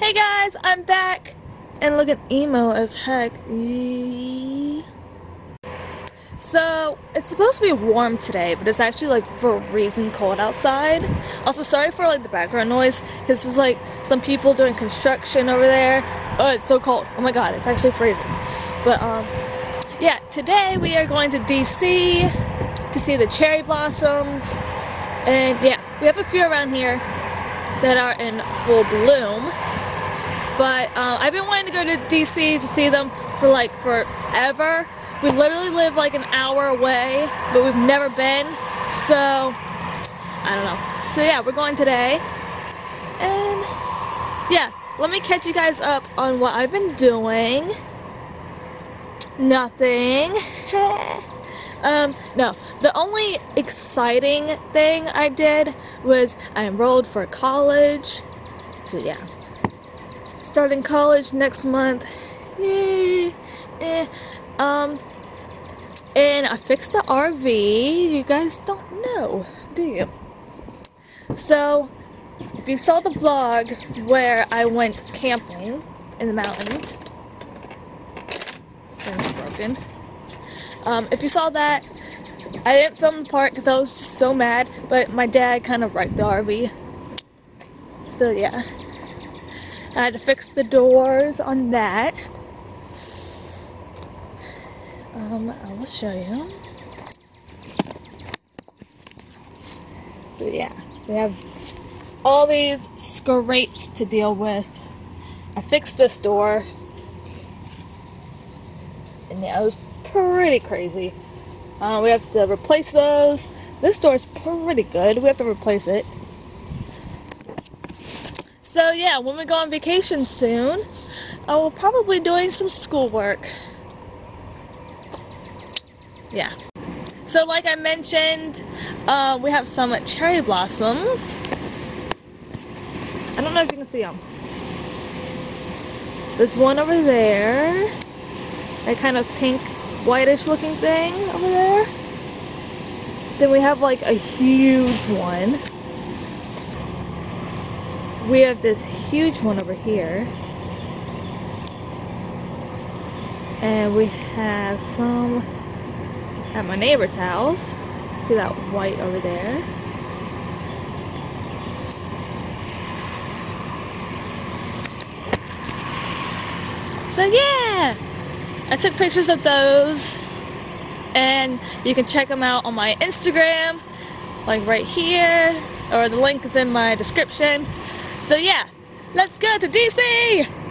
Hey guys, I'm back and looking emo as heck. So, it's supposed to be warm today, but it's actually like freezing cold outside. Also, sorry for like the background noise because there's like some people doing construction over there. Oh, it's so cold. Oh my god, it's actually freezing. But um yeah, today we are going to DC to see the cherry blossoms. And yeah, we have a few around here that are in full bloom. But uh, I've been wanting to go to DC to see them for like forever. We literally live like an hour away, but we've never been. So, I don't know. So yeah, we're going today. And yeah, let me catch you guys up on what I've been doing. Nothing. um, no, the only exciting thing I did was I enrolled for college. So yeah, starting college next month. Yay. Eh. Um, and I fixed the RV. You guys don't know, do you? So, if you saw the vlog where I went camping in the mountains, thing's broken. Um, if you saw that, I didn't film the part because I was just so mad, but my dad kind of wrecked the RV. So yeah. I had to fix the doors on that. Um, I will show you. So yeah, we have all these scrapes to deal with. I fixed this door. And yeah, it was pretty crazy. Uh, we have to replace those. This door is pretty good. We have to replace it. So yeah, when we go on vacation soon, I will probably doing some schoolwork. Yeah. So like I mentioned, uh, we have some cherry blossoms. I don't know if you can see them. There's one over there. A kind of pink, whitish looking thing over there. Then we have like a huge one. We have this huge one over here. And we have some at my neighbor's house. See that white over there? So yeah, I took pictures of those and you can check them out on my Instagram, like right here, or the link is in my description. So yeah, let's go to DC!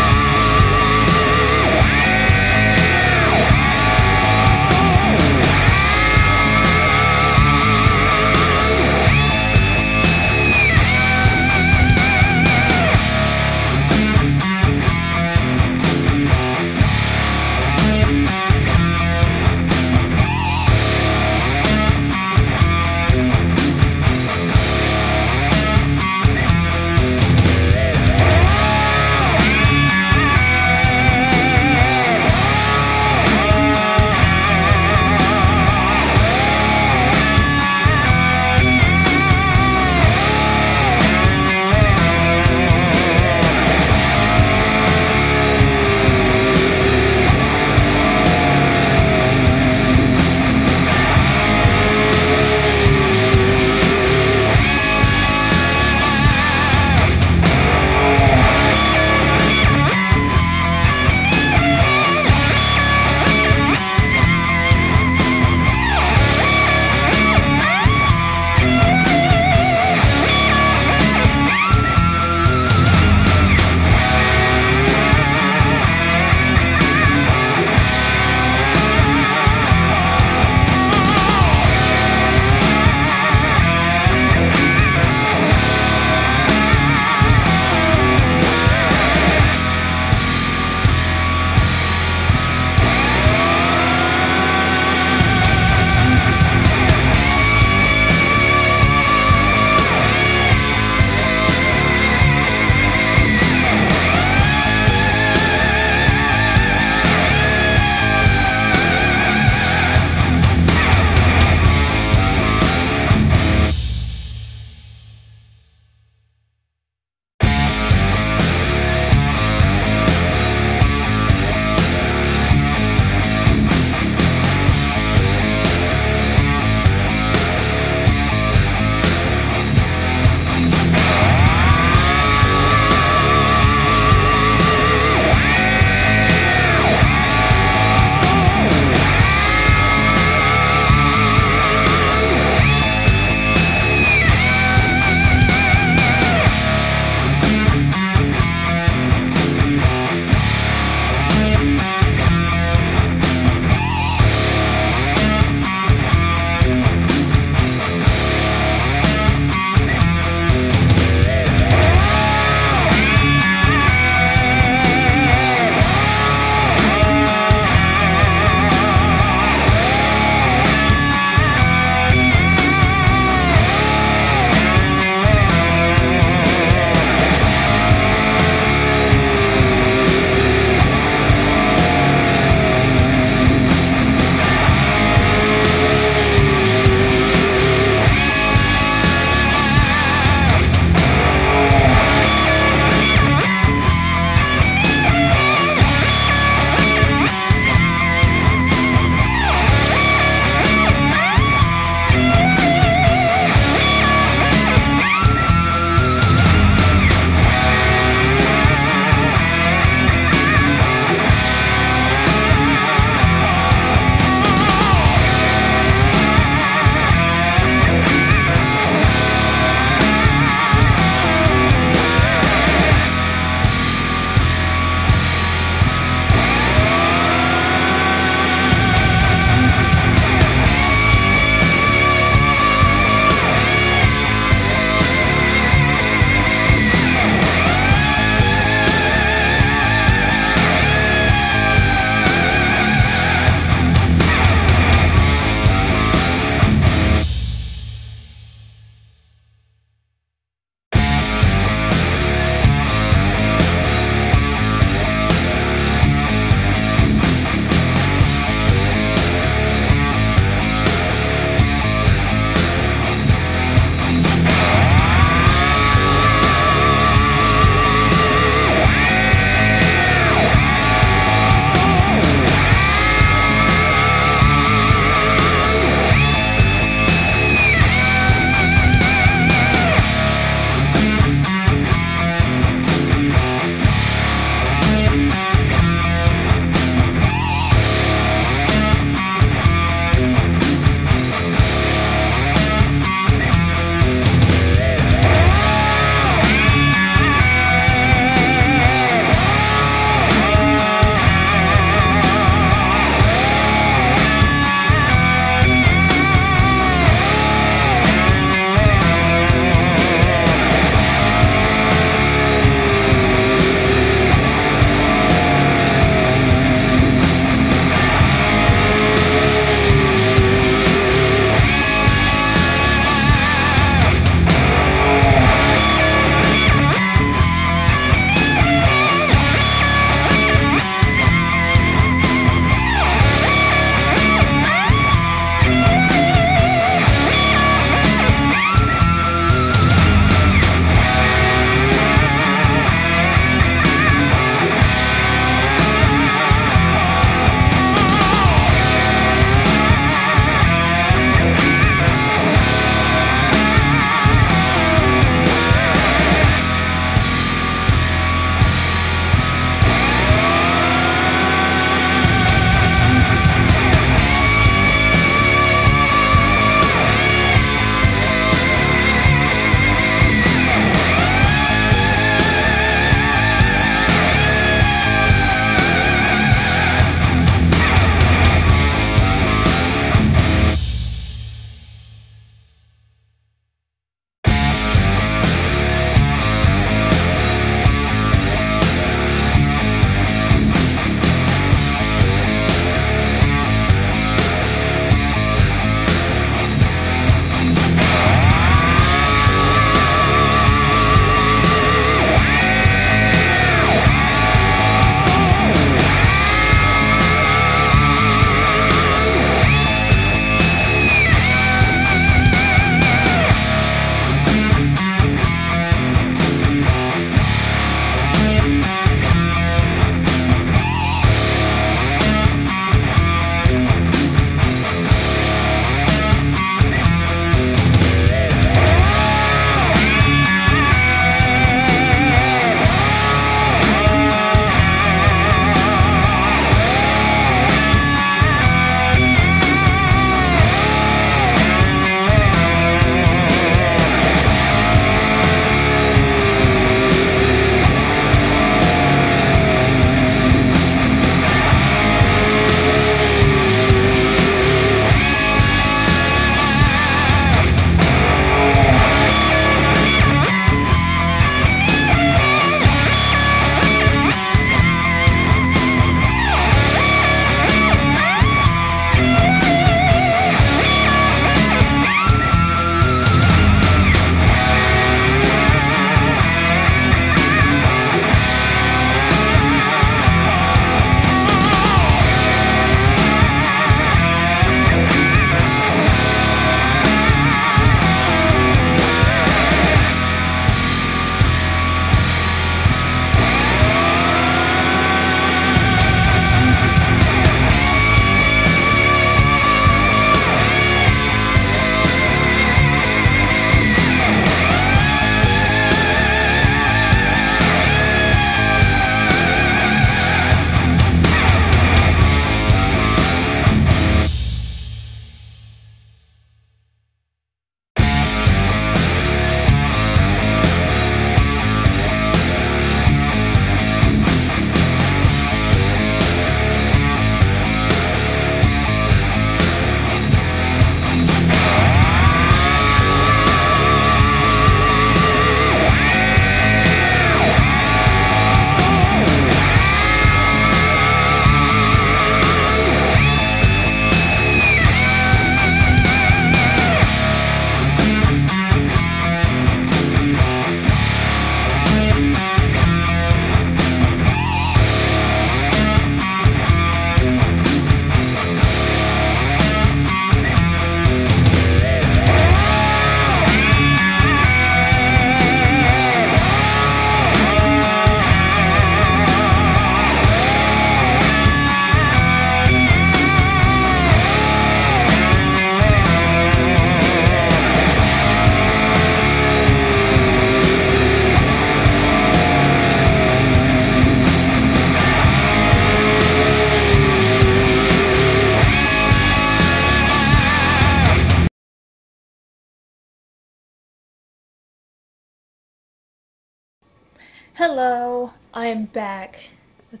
Hello, I am back with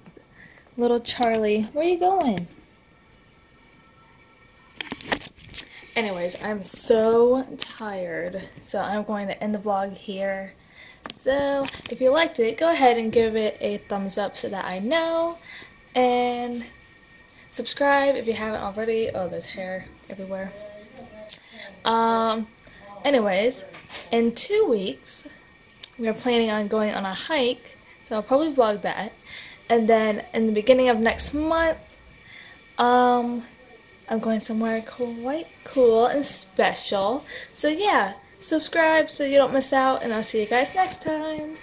little Charlie. Where are you going? Anyways, I'm so tired, so I'm going to end the vlog here. So, if you liked it, go ahead and give it a thumbs up so that I know. And subscribe if you haven't already. Oh, there's hair everywhere. Um, anyways, in two weeks, we are planning on going on a hike, so I'll probably vlog that. And then in the beginning of next month, um, I'm going somewhere quite cool and special. So yeah, subscribe so you don't miss out, and I'll see you guys next time.